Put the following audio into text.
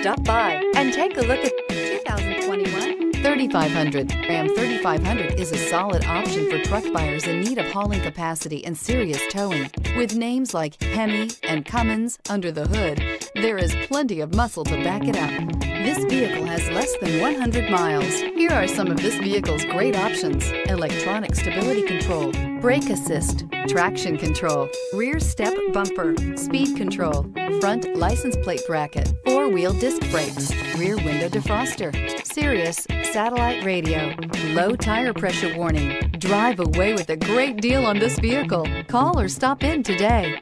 Stop by and take a look at 2021 3500. Ram 3500 is a solid option for truck buyers in need of hauling capacity and serious towing. With names like Hemi and Cummins under the hood, there is plenty of muscle to back it up. This vehicle has less than 100 miles. Here are some of this vehicle's great options. Electronic stability control, brake assist, traction control, rear step bumper, speed control, front license plate bracket, four-wheel disc brakes, rear window defroster, Sirius satellite radio, low tire pressure warning. Drive away with a great deal on this vehicle. Call or stop in today.